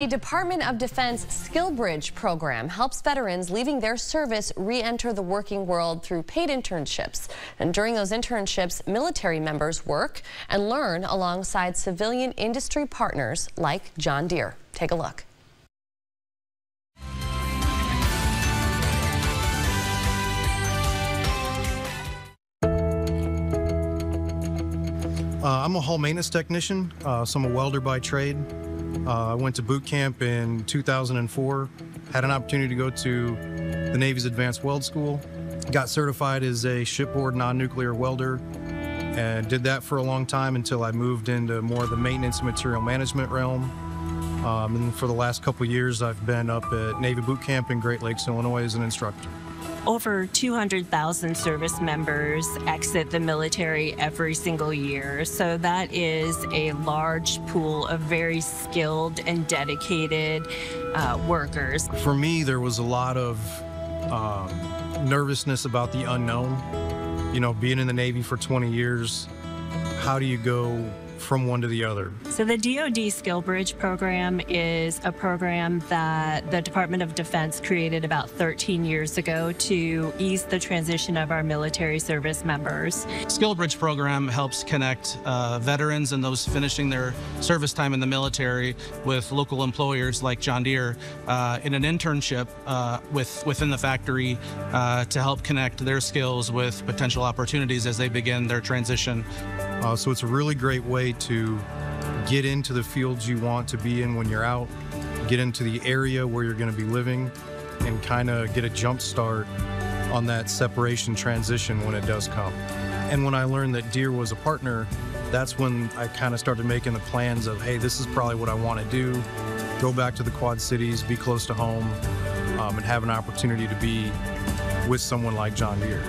The Department of Defense Skill Bridge program helps veterans leaving their service re-enter the working world through paid internships. And during those internships, military members work and learn alongside civilian industry partners like John Deere. Take a look. Uh, I'm a hull maintenance technician, uh, so I'm a welder by trade. Uh, I went to boot camp in 2004, had an opportunity to go to the Navy's Advanced Weld School, got certified as a shipboard non-nuclear welder, and did that for a long time until I moved into more of the maintenance and material management realm. Um, and for the last couple years, I've been up at Navy Boot Camp in Great Lakes, Illinois as an instructor. Over 200,000 service members exit the military every single year. So that is a large pool of very skilled and dedicated uh, workers. For me, there was a lot of um, nervousness about the unknown. You know, being in the Navy for 20 years, how do you go from one to the other. So the DoD Skill Bridge program is a program that the Department of Defense created about 13 years ago to ease the transition of our military service members. Skill Bridge program helps connect uh, veterans and those finishing their service time in the military with local employers like John Deere uh, in an internship uh, with within the factory uh, to help connect their skills with potential opportunities as they begin their transition. Uh, so it's a really great way to get into the fields you want to be in when you're out, get into the area where you're going to be living, and kind of get a jump start on that separation transition when it does come. And when I learned that Deere was a partner, that's when I kind of started making the plans of, hey, this is probably what I want to do. Go back to the Quad Cities, be close to home, um, and have an opportunity to be with someone like John Deere.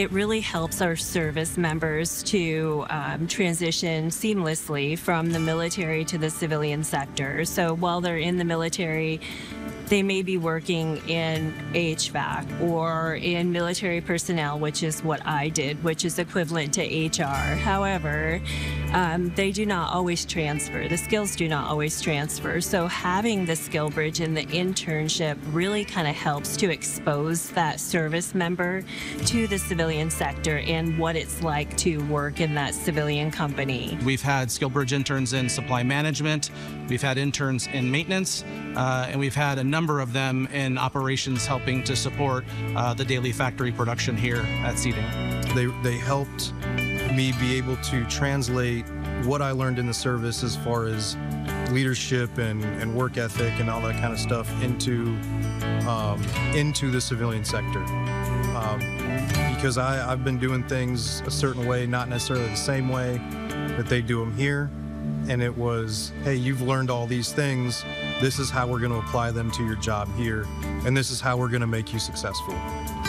It really helps our service members to um, transition seamlessly from the military to the civilian sector. So while they're in the military, they may be working in HVAC or in military personnel, which is what I did, which is equivalent to HR. However, um, they do not always transfer. The skills do not always transfer. So having the skill bridge and the internship really kind of helps to expose that service member to the civilian sector and what it's like to work in that civilian company. We've had skill bridge interns in supply management, we've had interns in maintenance, uh, and we've had a number number of them in operations helping to support uh, the daily factory production here at Seeding. They, they helped me be able to translate what I learned in the service as far as leadership and, and work ethic and all that kind of stuff into um, into the civilian sector. Um, because I, I've been doing things a certain way, not necessarily the same way that they do them here and it was, hey, you've learned all these things. This is how we're going to apply them to your job here, and this is how we're going to make you successful.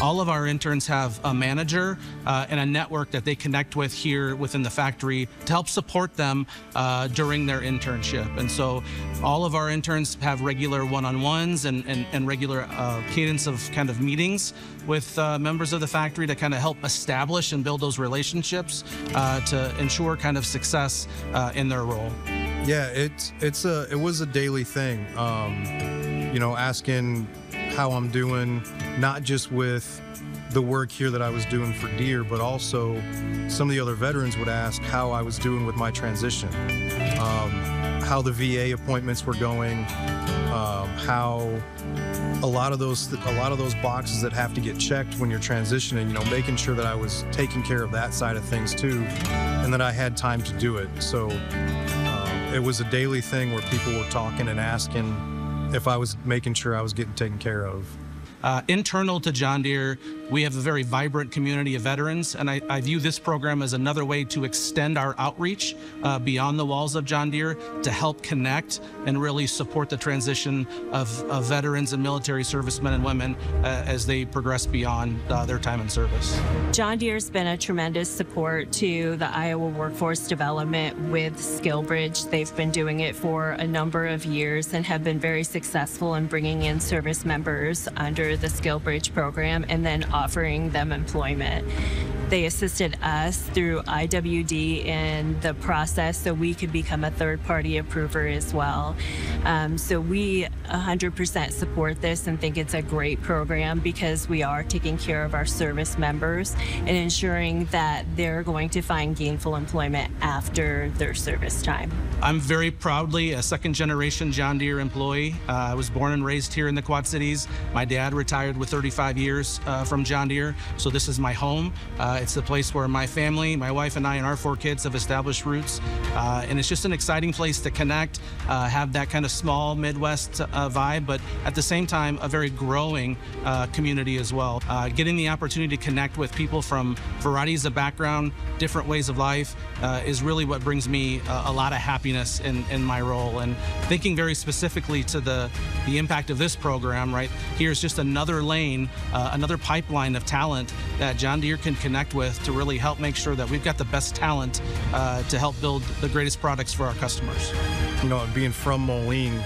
All of our interns have a manager uh, and a network that they connect with here within the factory to help support them uh, during their internship. And so all of our interns have regular one-on-ones and, and, and, regular uh, cadence of kind of meetings with uh, members of the factory to kind of help establish and build those relationships uh, to ensure kind of success uh, in their role. Yeah, it's it's a it was a daily thing. Um, you know, asking how I'm doing, not just with the work here that I was doing for Deere, but also some of the other veterans would ask how I was doing with my transition, um, how the VA appointments were going, um, how a lot of those a lot of those boxes that have to get checked when you're transitioning, you know, making sure that I was taking care of that side of things too, and that I had time to do it. So it was a daily thing where people were talking and asking if I was making sure I was getting taken care of. Uh, internal to John Deere, we have a very vibrant community of veterans, and I, I view this program as another way to extend our outreach uh, beyond the walls of John Deere to help connect and really support the transition of, of veterans and military servicemen and women uh, as they progress beyond uh, their time in service. John Deere's been a tremendous support to the Iowa workforce development with SkillBridge. They've been doing it for a number of years and have been very successful in bringing in service members under the skill bridge program and then offering them employment. They assisted us through IWD in the process so we could become a third party approver as well. Um, so we 100% support this and think it's a great program because we are taking care of our service members and ensuring that they're going to find gainful employment after their service time. I'm very proudly a second generation John Deere employee. Uh, I was born and raised here in the Quad Cities. My dad retired with 35 years uh, from John Deere, so this is my home. Uh, it's the place where my family, my wife and I, and our four kids have established roots. Uh, and it's just an exciting place to connect, uh, have that kind of small Midwest uh, vibe, but at the same time, a very growing community as well. getting the opportunity to connect with people from varieties of background, different ways of life, is really what brings me a lot of happiness in, in my role. And thinking very specifically to the, the impact of this program, right? Here's just another lane, uh, another pipeline of talent that John Deere can connect with to really help make sure that we've got the best talent uh, to help build the greatest products for our customers. You know, being from Moline,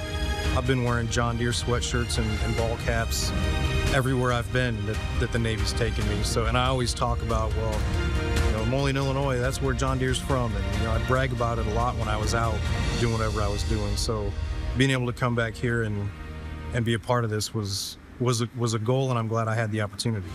I've been wearing John Deere sweatshirts and, and ball caps everywhere I've been that, that the Navy's taken me. So, and I always talk about, well, you know, Moline, Illinois, that's where John Deere's from. And, you know, I brag about it a lot when I was out doing whatever I was doing. So being able to come back here and, and be a part of this was, was a, was a goal and I'm glad I had the opportunity.